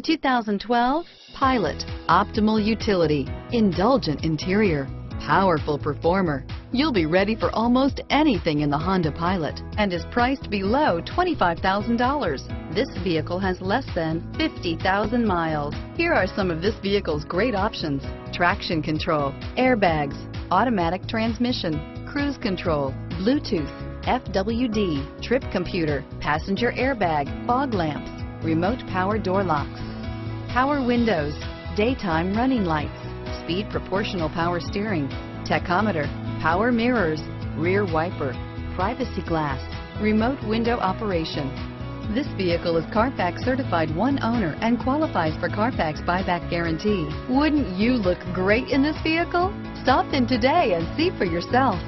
2012 Pilot. Optimal utility, indulgent interior, powerful performer. You'll be ready for almost anything in the Honda Pilot and is priced below $25,000. This vehicle has less than 50,000 miles. Here are some of this vehicle's great options. Traction control, airbags, automatic transmission, cruise control, Bluetooth, FWD, trip computer, passenger airbag, fog lamps, remote power door locks, power windows, daytime running lights, speed proportional power steering, tachometer, power mirrors, rear wiper, privacy glass, remote window operation. This vehicle is Carfax certified one owner and qualifies for Carfax buyback guarantee. Wouldn't you look great in this vehicle? Stop in today and see for yourself.